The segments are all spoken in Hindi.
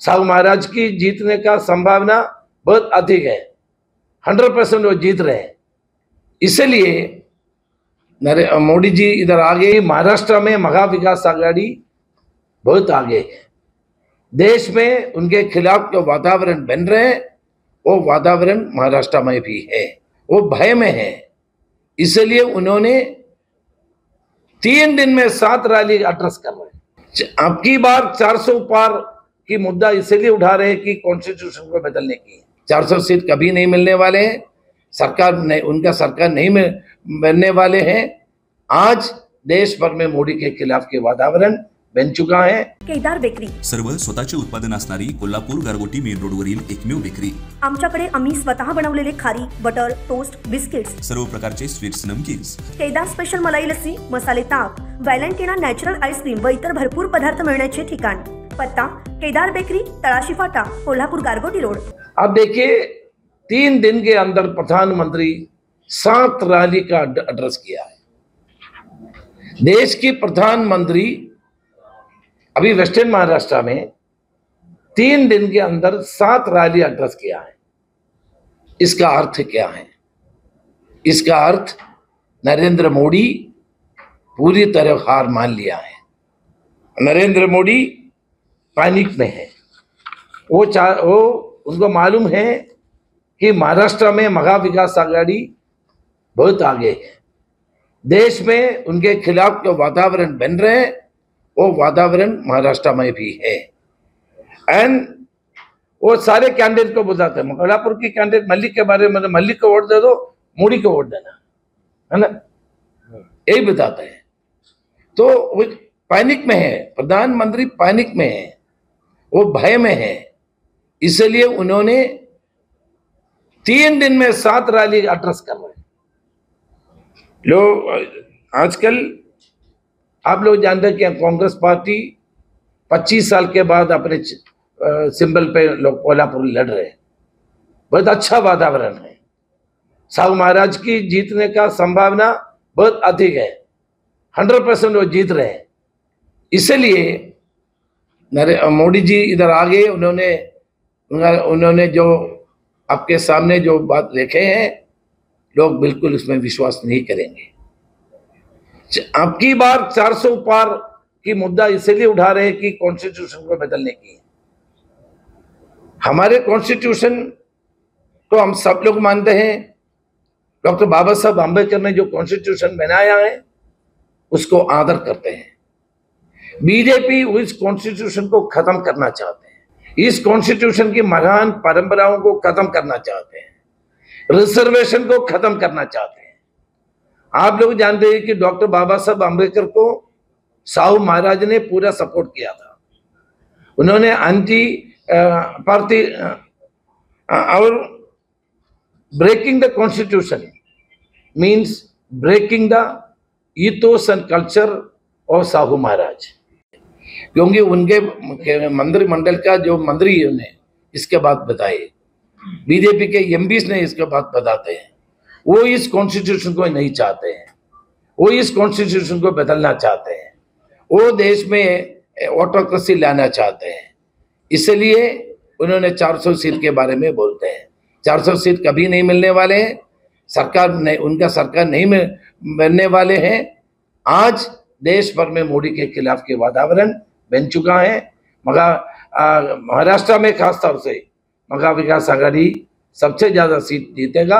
साहू महाराज की जीतने का संभावना बहुत अधिक है। हंड्रेड परसेंट वो जीत रहे हैं। इसलिए मोदी जी इधर आगे, महाराष्ट्र में महा विकास आघाड़ी बहुत आगे है। देश में उनके खिलाफ जो वातावरण बन रहे हैं, वो वातावरण महाराष्ट्र में भी है। वो भय में है। इसलिए उन्होंने तीन दिन में सात रैली एड्रेस कर रहे हैं। अब की बार 400 पार की मुद्दा इसलिए उठा रहे हैं कि कॉन्स्टिट्यूशन को बदलने की। 400 सीट कभी नहीं मिलने वाले हैं। सरकार नहीं उनका सरकार नहीं मिल- बनने वाले हैं। आज देश भर में मोदी के खिलाफ के वातावरण बन चुका है। केदार बेकरी। सर्व स्वतःचे उत्पादन असणारी कोल्हापूर गारगोटी मेन रोडवरील एकमेव बेकरी. आमच्याकडे आम्ही स्वतः बनवलेले खारी बटर टोस्ट बिस्किट्स सर्व प्रकारचे स्वीट्स नमकीन्स. केदार स्पेशल मलाई लस्सी मसाले ताक व्हॅलेंटिना नॅचरल आईस्क्रीम व इतर भरपूर पदार्थ मिळण्याचे ठिकाण. पत्ता केदार बेकरी तळाशी फाटा, कोल्हापूर गारगोटी रोड. अब देखिए, तीन दिन के अंदर प्रधानमंत्री सात रैली का एड्रेस किया है। देश की प्रधानमंत्री, अभी वेस्टर्न महाराष्ट्र में, तीन दिन के अंदर सात रैली एड्रेस किया है। इसका अर्थ क्या है? इसका अर्थ, नरेंद्र मोदी पूरी तरह हार मान लिया है। नरेंद्र मोदी पैनिक में है। वो चाह वो, उनको मालूम है कि महाराष्ट्र में महा विकास आघाड़ी बहुत आगे है। देश में उनके खिलाफ जो वातावरण बन रहे हैं, वो वातावरण महाराष्ट्र में भी है। एंड वो सारे कैंडिडेट को बताते हैं। कोल्हापुर की कैंडिडेट मल्लिक के बारे में मल्लिक को वोट दे दो, मोदी को वोट देना, है ना? यही बताते हैं। तो वो पैनिक में है, प्रधानमंत्री पैनिक में है। वो भय में है। इसलिए उन्होंने तीन दिन में सात रैली एड्रेस कर रहे लोग आजकल आप लोग जानते हैं कि कांग्रेस पार्टी 25 साल के बाद अपने सिंबल पे लोग कोल्हापुर लड़ रहे हैं। बहुत अच्छा वातावरण है। साहू महाराज की जीतने का संभावना बहुत अधिक है। हंड्रेड परसेंट वो जीत रहे हैं। इसलिए नरे मोदी जी इधर आगे उन्होंने उन्होंने- उन्होंने जो आपके सामने जो बात रखे हैं, लोग बिल्कुल उसमें विश्वास नहीं करेंगे। च- अब की बार 400 पार की मुद्दा इसलिए उठा रहे हैं कि कॉन्स्टिट्यूशन को बदलने की। हमारे कॉन्स्टिट्यूशन को हम सब लोग मानते हैं। डॉक्टर बाबा साहब आम्बेडकर ने जो कॉन्स्टिट्यूशन बनाया है, उसको आदर करते हैं। बीजेपी इस कॉन्स्टिट्यूशन को खत्म करना चाहते हैं। इस कॉन्स्टिट्यूशन की महान परंपराओं को खत्म करना चाहते हैं। रिजर्वेशन को खत्म करना चाहते हैं। आप लोग जानते हैं कि डॉक्टर बाबा साहब आम्बेडकर को साहू महाराज ने पूरा सपोर्ट किया था। उन्होंने एंटी पार्टी और breaking the constitution means breaking the ethos and culture of Sahu Maharaj. क्योंकि उनके मंत्रिमंडल का जो मंत्री ने इसके बात बताए। बीजेपी के एमपीस ने इसके बात बताते हैं। वो इस कॉन्स्टिट्यूशन को नहीं चाहते हैं। वो इस कॉन्स्टिट्यूशन को बदलना चाहते हैं। वो देश में ऑटोक्रेसी लाना चाहते हैं। इसलिए उन्होंने 400 सीट के बारे में बोलते हैं। 400 सीट कभी नहीं मिलने वाले हैं। सरकार नहीं उनका सरकार नहीं मिल- बनने वाले हैं। आज देश भर में मोदी के खिलाफ के वातावरण बन चुका है। मगा महाराष्ट्र में खासतौर से मगा विकास आघाड़ी सबसे ज्यादा सीट जीतेगा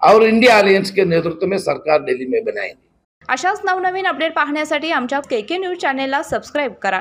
और इंडिया अलायंस के नेतृत्व में सरकार दिल्ली में बनाएंगे। अशाच नवनवीन अपडेट पाहण्यासाठी आमच्या के के न्यूज चॅनेलला सबस्क्राईब करा.